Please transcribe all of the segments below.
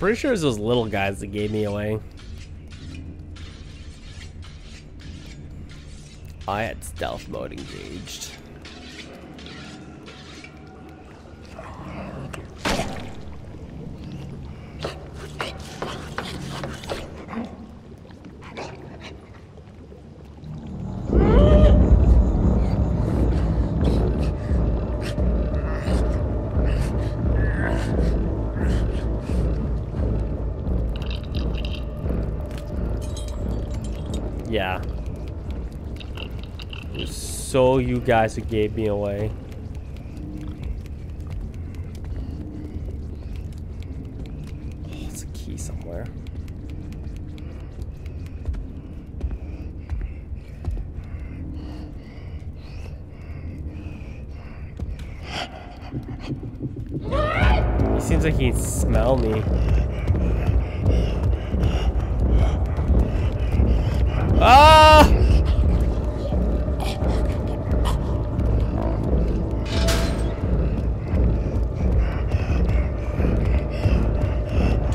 pretty sure it's those little guys that gave me away. I had stealth mode engaged. So you guys who gave me away. Oh, it's a key somewhere. He seems like he can smell me. Ah!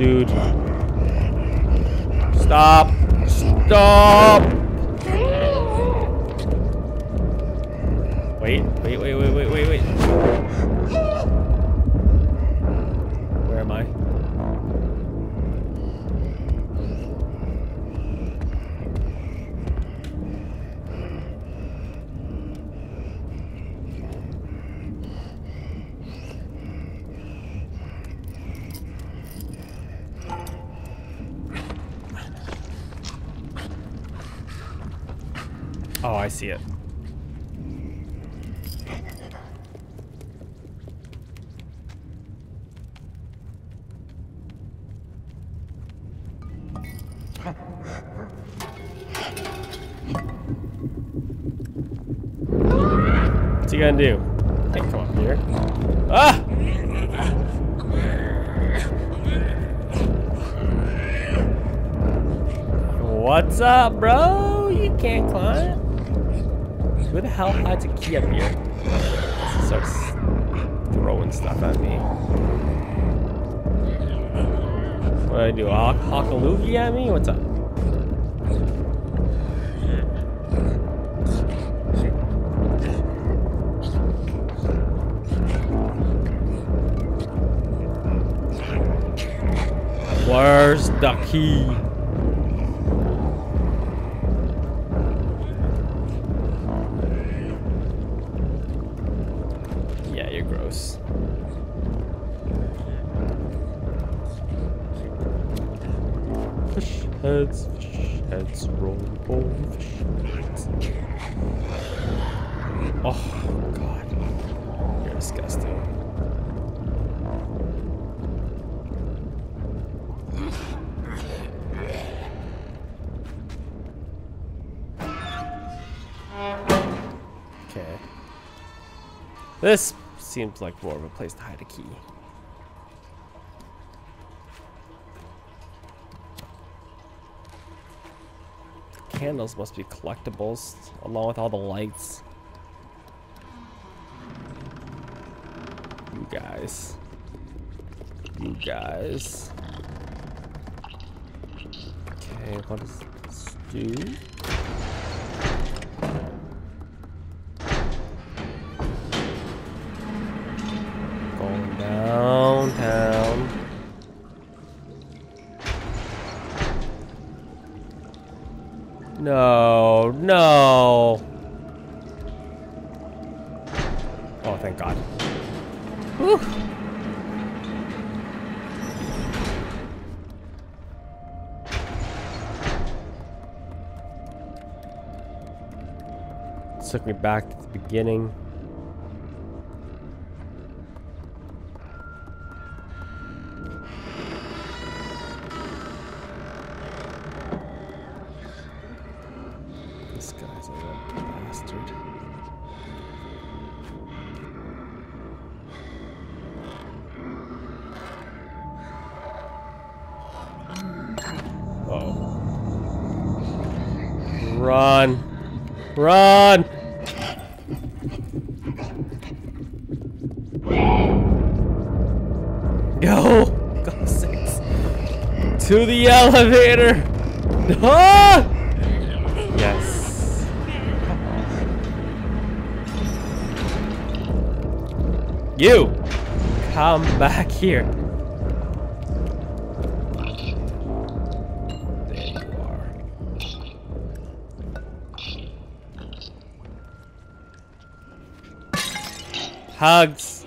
Dude. Stop. Stop. Wait, wait, wait, wait, wait, wait, wait. Where am I? Oh, I see it. What's he gonna do? Can't come up here. Ah! What's up, bro? You can't climb. Who the hell hides a key up here? Starts throwing stuff at me. What do I do? Hawk, at me? What's up? Where's the key? Heads, fish heads, roll, roll, fish heads. Oh, God. You're disgusting. Okay. This seems like more of a place to hide a key. Candles must be collectibles, along with all the lights. You guys. You guys. Okay, what does this do? Back to the beginning. This guy's a bastard. Oh. Run. Run. To the elevator! Ah! Yes. You! Come back here. There you are. Hugs.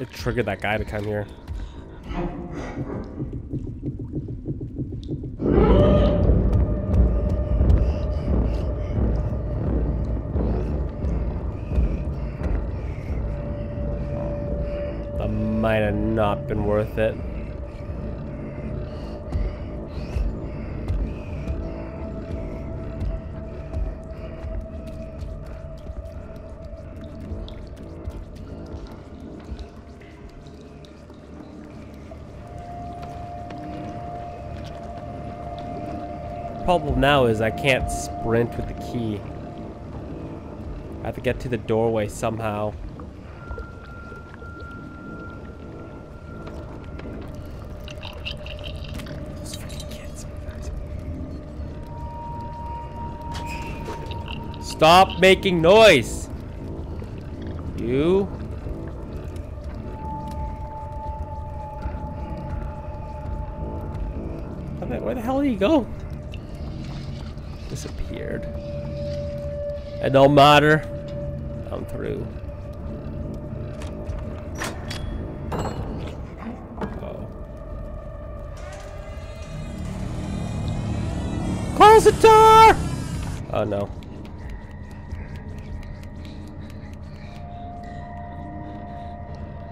It triggered that guy to come here. That might have not been worth it. Problem now is I can't sprint with the key. I have to get to the doorway somehow. Stop making noise! You. Where the- Where the hell did he go? It don't matter. I'm through. Close the door! Oh no.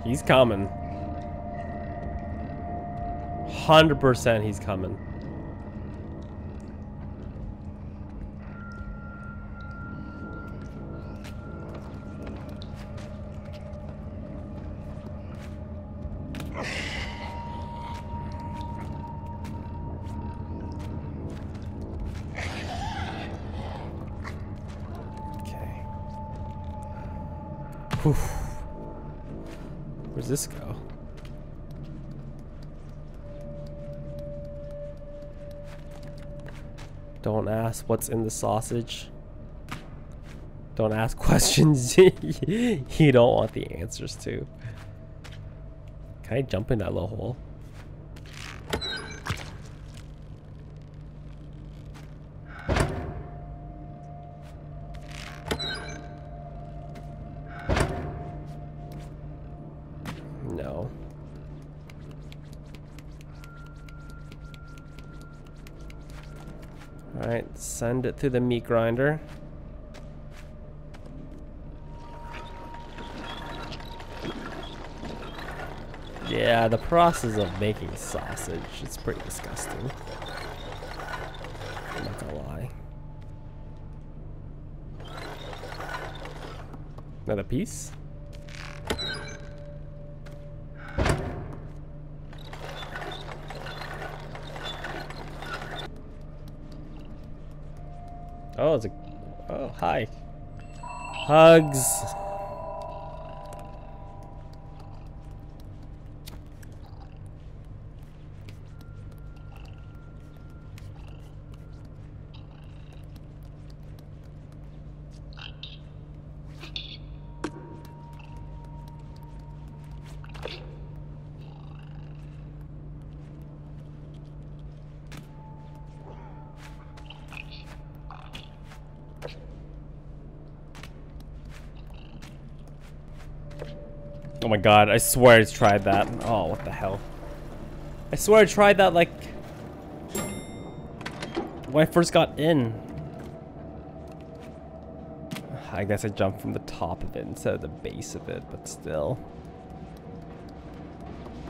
He's coming. 100% he's coming. Okay. Whew. Where's this go? Don't ask what's in the sausage. Don't ask questions you don't want the answers to. Can I jump in that little hole? Send it through the meat grinder. Yeah, the process of making sausage is pretty disgusting. I'm not gonna lie. Another piece? Oh, it's a. Oh, hi. Hugs. Oh my god, I swear I tried that. Oh, what the hell. I swear I tried that like when I first got in. I guess I jumped from the top of it instead of the base of it, but still.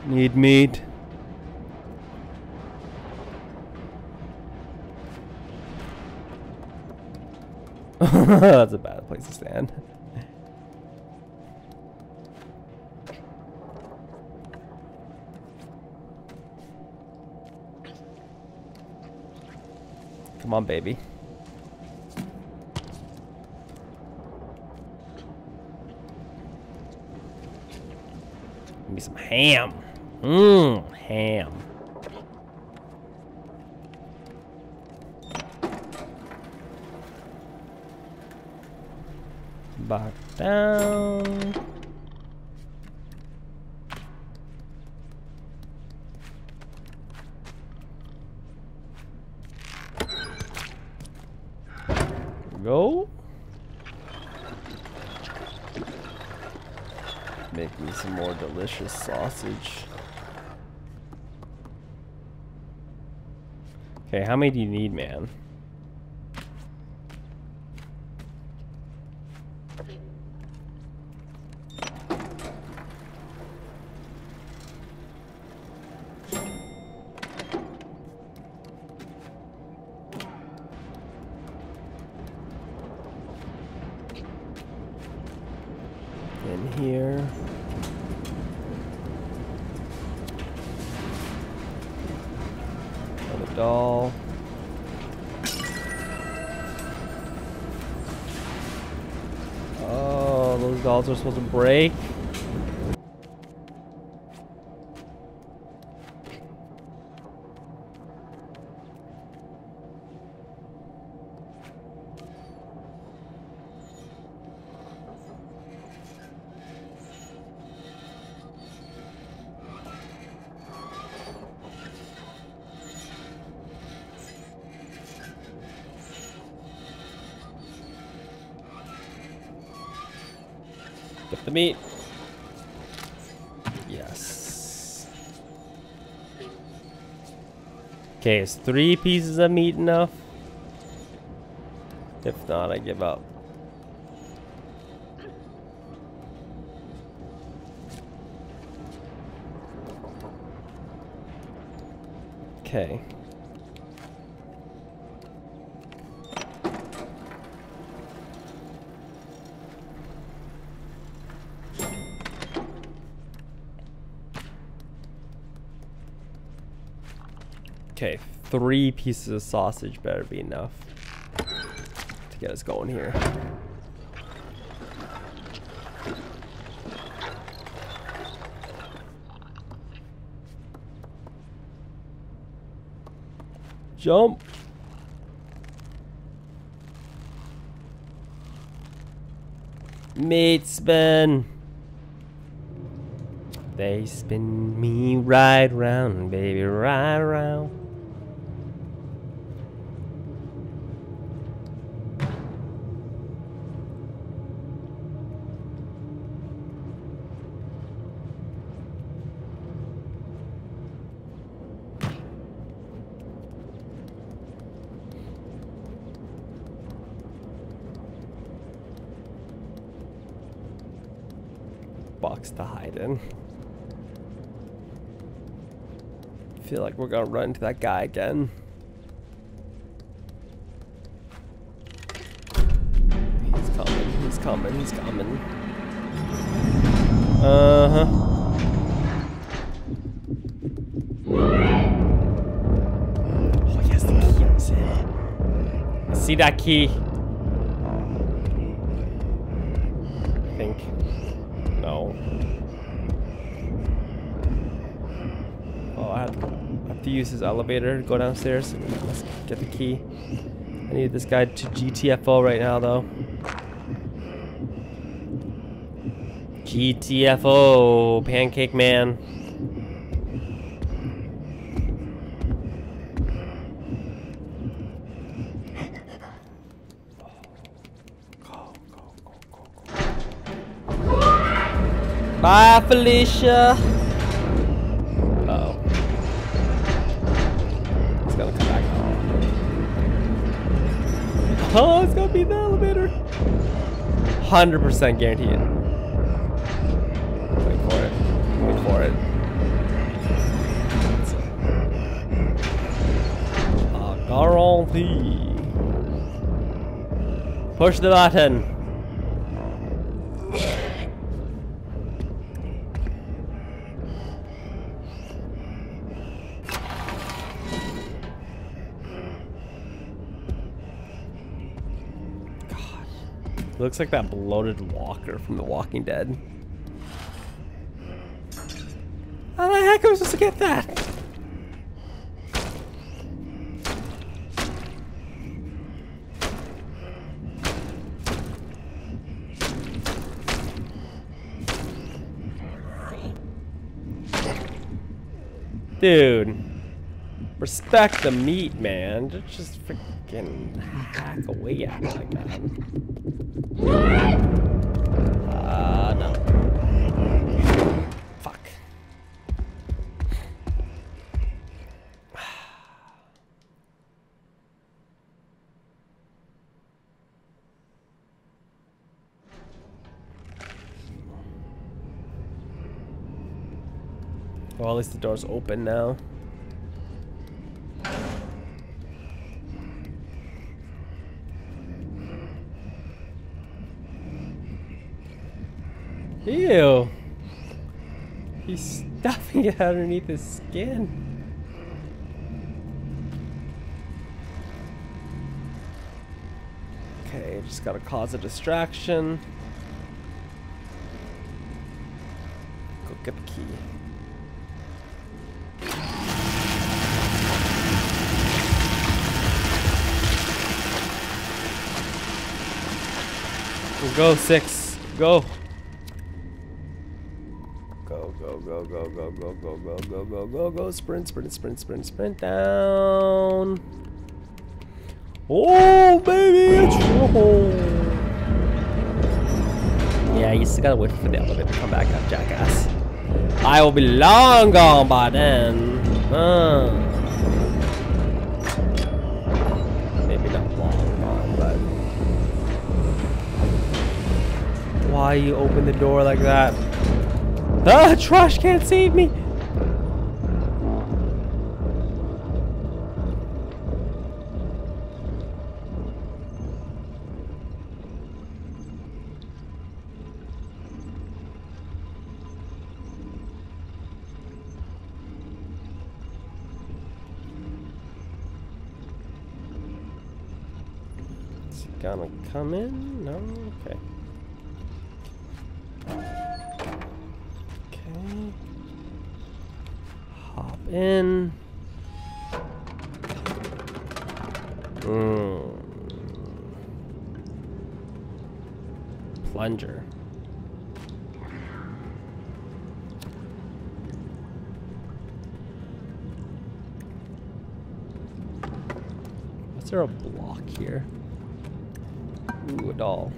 Need meat. That's a bad place to stand. Come on, baby. Give me some ham. Mmm, ham. Back down. Delicious sausage. Okay, how many do you need, man? Are supposed to break. Get the meat. Yes. Okay, is three pieces of meat enough? If not, I give up. Okay. Okay, three pieces of sausage better be enough to get us going here. Jump. Meat spin. They spin me right round, baby, right round. Box to hide in. Feel like we're gonna run into that guy again. He's coming, he's coming, he's coming. Uh-huh. Oh, yes, the key is in. See that key? I think. No. Oh, I have, to use his elevator to go downstairs. Let's get the key. I need this guy to GTFO right now, though. GTFO, Pancake Man. Bye, Felicia. Gonna be the elevator. 100% guarantee it. Wait for it. Wait for it. A guarantee. Push the button. Looks like that bloated walker from The Walking Dead. How the heck am I supposed to get that? Dude. Respect the meat, man. Just freaking hack away at it like that. Fuck. Well, at least the door's open now. Ew. He's stuffing it underneath his skin. Okay, just gotta cause a distraction. Go get the key. Go, six. Go. Go, go, go, go, go, go, go, go, go. Sprint, sprint, sprint, sprint, sprint down. Oh, baby, oh. Yeah, you still gotta wait for the elevator to come back up, jackass. I will be long gone by then. Uh. Maybe not long gone, but. Why you open the door like that? Ah, trash can't save me! Gonna come in? No? Okay. In. Mm. Plunger. Is there a block here? Ooh, a doll.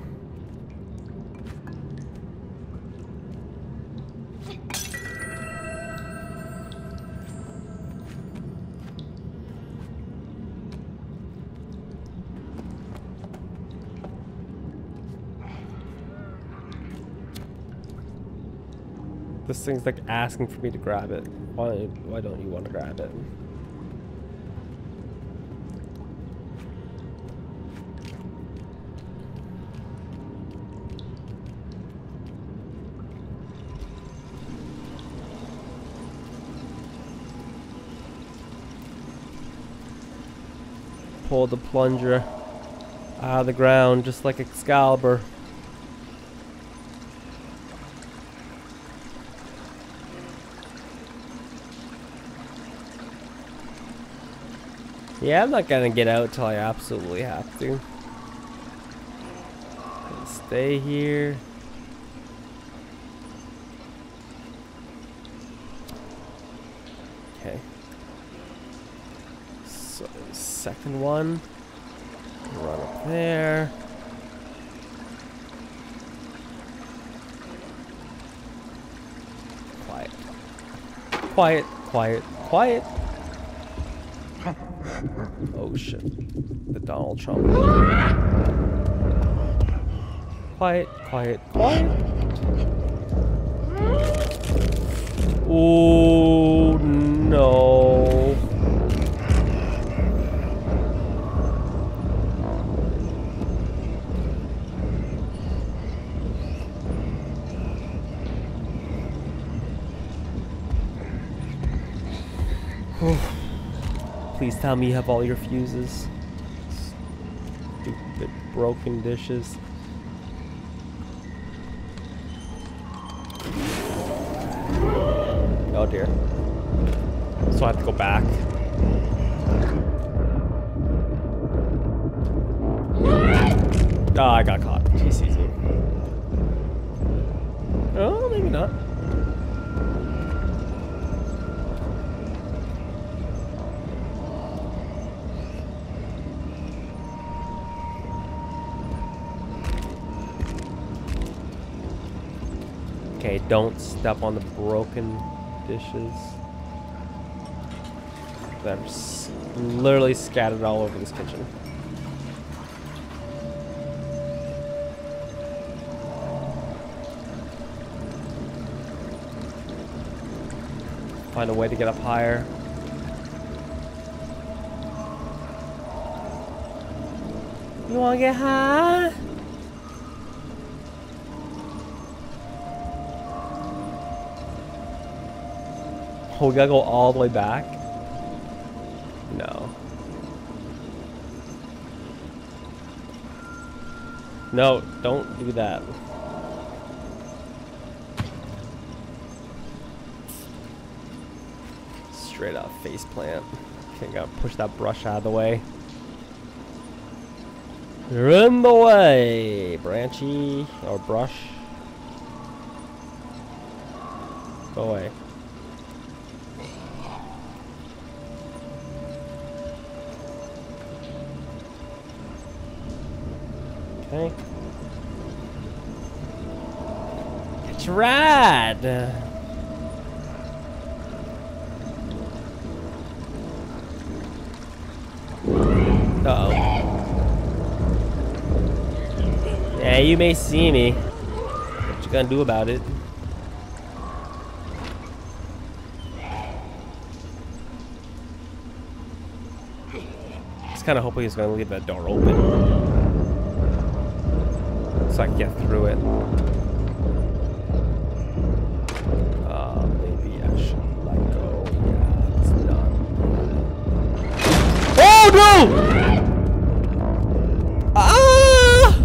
This thing's like asking for me to grab it. Why why don't you want to grab it? Pull the plunger out of the ground just like Excalibur. Yeah, I'm not gonna get out till I absolutely have to. Stay here. Okay. So, second one. Run up there. Quiet. Quiet, quiet, quiet. Oh shit. The Donald Trump. Quiet, quiet, quiet. Oh no. Please tell me you have all your fuses. Stupid broken dishes. Oh dear. So I have to go back. Oh, I got caught. Okay, don't step on the broken dishes. That are literally scattered all over this kitchen. Find a way to get up higher. You wanna get high? We gotta go all the way back? No. No, don't do that. Straight up face plant. Okay, gotta push that brush out of the way. You're in the way, Branchy or brush. Go away. Okay. It's. Uh oh. Yeah, you may see me. What you gonna do about it? Just kind of hoping he's gonna leave that door open so I can get through it. Uh, maybe I should let go. Yeah, it's done. Oh no! Ah!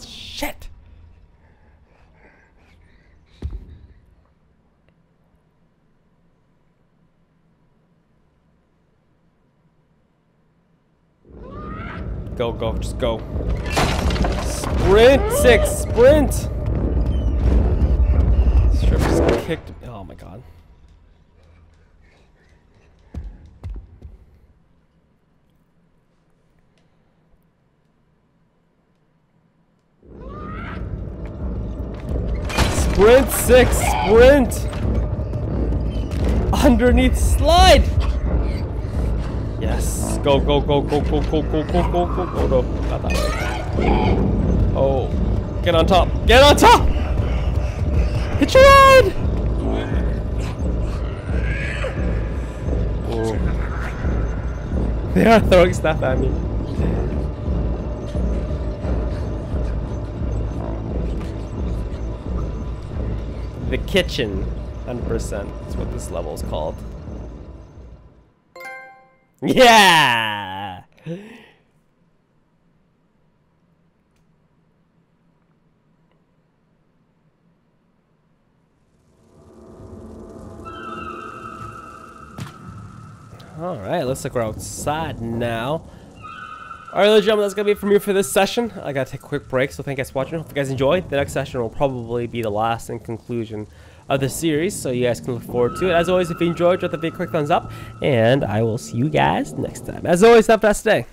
Shit! Go, go, just go. Sprint six, sprint. Strip just kicked. Oh my god. Sprint six, sprint. Underneath slide. Yes. Go, go, go, go, go, go, go, go, go, go, go, not that way. Oh, get on top. Get on top! Hit your ride! Oh. They are throwing stuff at me. The kitchen, 100%. That's what this level is called. Yeah! Alright, looks like we're outside now. Alright, ladies and gentlemen, that's going to be it from me for this session. I got to take a quick break, so thank you guys for watching. Hope you guys enjoyed. The next session will probably be the last and conclusion of the series, so you guys can look forward to it. As always, if you enjoyed, drop the a quick thumbs up, and I will see you guys next time. As always, have a best day.